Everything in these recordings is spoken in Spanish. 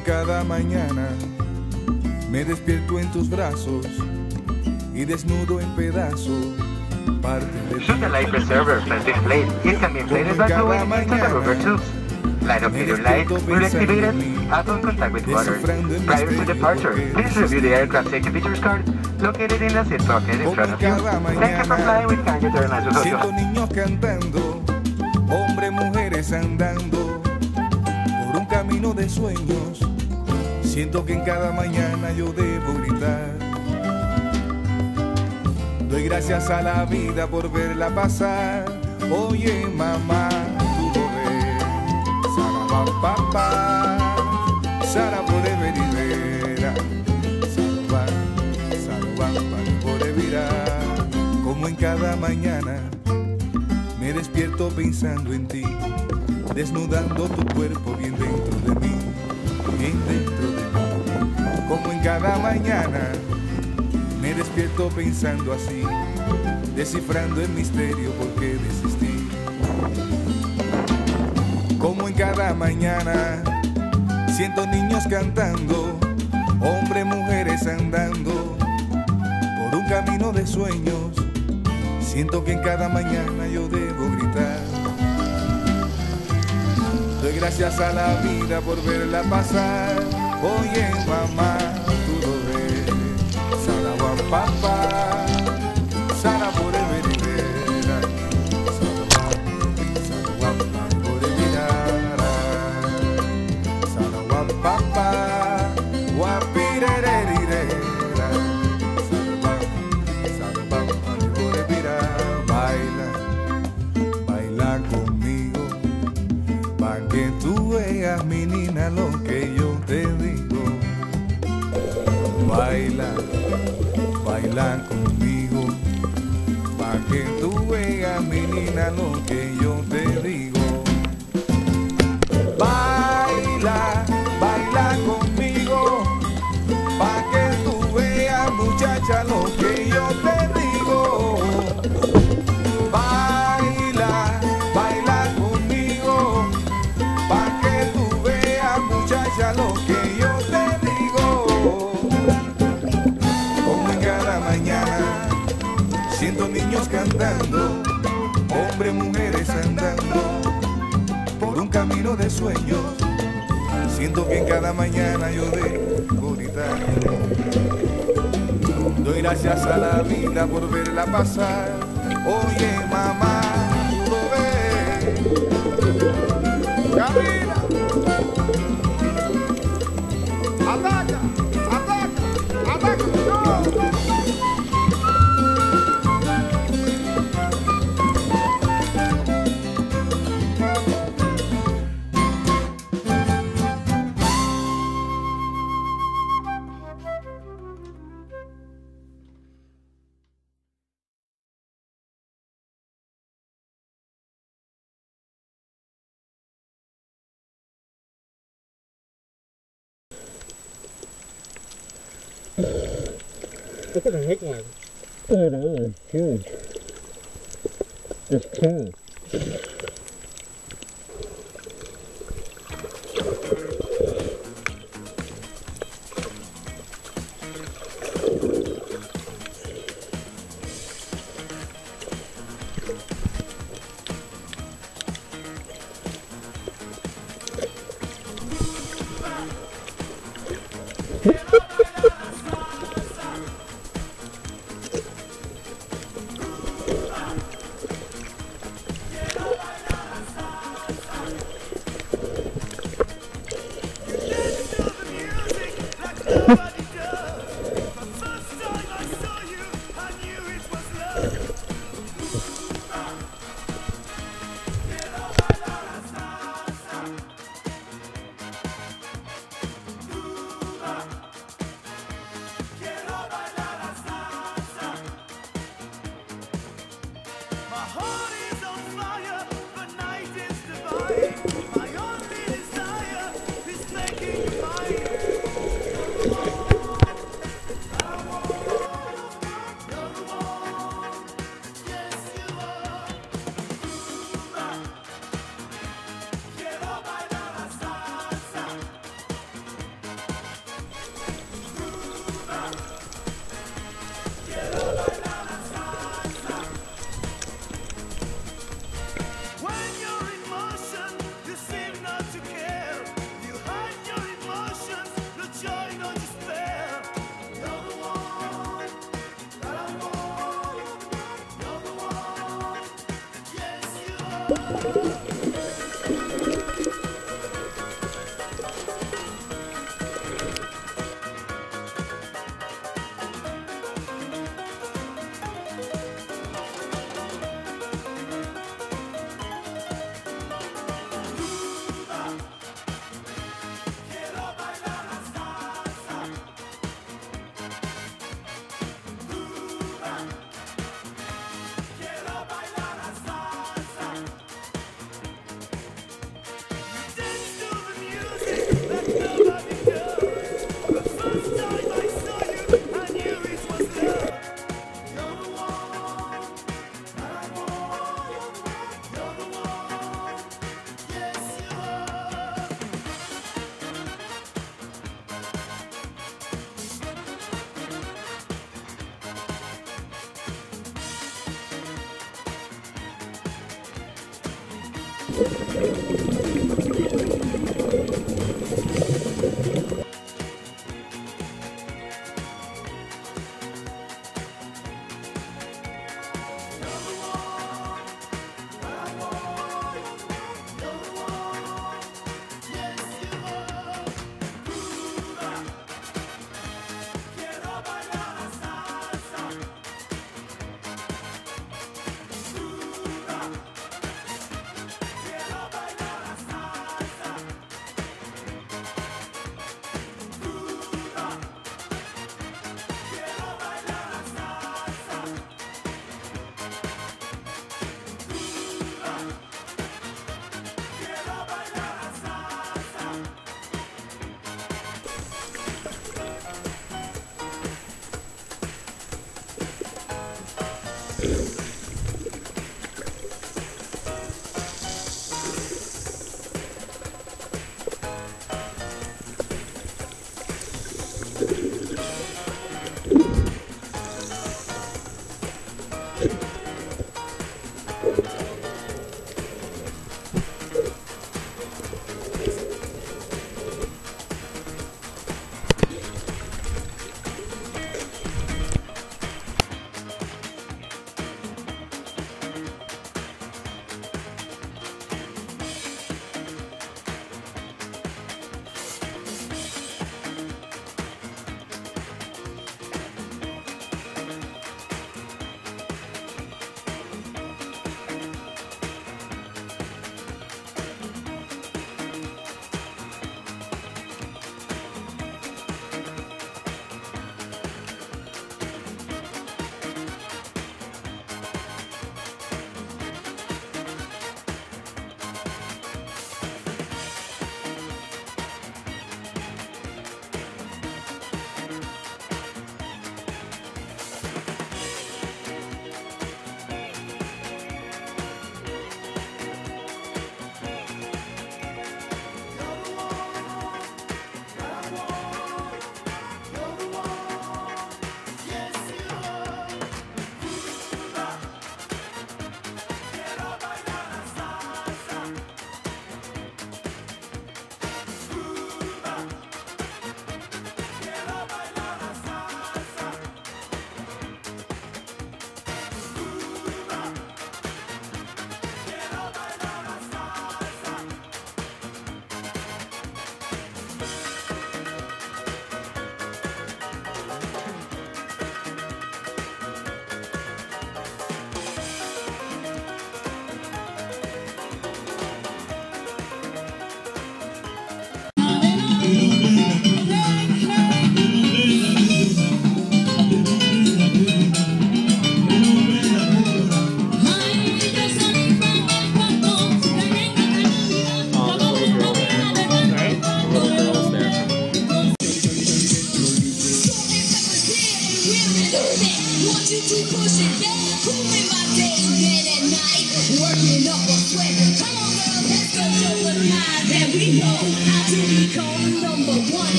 En cada mañana me despierto en tus brazos y desnudo en pedazos parte de Shoot the light preserver first displayed. It can be inflated by blowing into the rubber tubes. Light of your light will be activated upon contact with water. Prior to departure, please review the aircraft safety features card located in the seat pocket in front of you. Thank you for flying with Kanye Airlines Siento Association. niños cantando, hombres, mujeres andando camino de sueños. Siento que en cada mañana yo debo gritar. Doy gracias a la vida por verla pasar. Oye, mamá, lo ves. Sara papá, Sara por vera. Salva, salva, por virar. Como en cada mañana me despierto pensando en ti, desnudando tu cuerpo bien dentro de mí, bien dentro de mí. Como en cada mañana me despierto pensando así, descifrando el misterio por qué desistí. Como en cada mañana siento niños cantando, hombres, mujeres andando por un camino de sueños. Siento que en cada mañana yo debo gritar. Doy gracias a la vida por verla pasar. Oye, mamá, tú lo ves. Sara papá, baila conmigo, pa' que tú veas, mi niña, lo que yo Siento que cada mañana yo debo gritar. Doy gracias a la vida por verla pasar. Oye, mamá, tú lo ves. Camina. Look at the big one. Look at that one, huge. It's huge. よし! Thank you.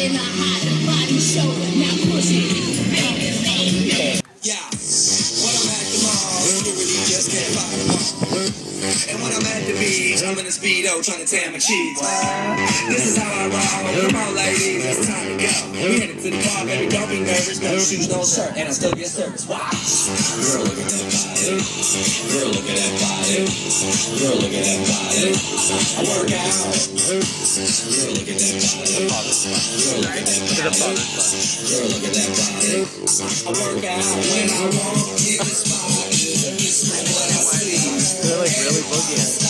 In a body show. Now push it. Yeah, what I'm acting on. Really, really just can't find And when I'm at the beach, I'm in a speedo trying to tan my cheeks. This is how I roll. Come on, ladies, it's time to go. We headed to the bar, baby. Don't be nervous. No shoes, no shirt, and I still get service. Watch, at body. Girl, look at that body. Girl, look at that body. I work out. Girl, look at that body. Girl, look at that body. Girl, look at body. I work out when I want. Get the spot. They're like really boogie.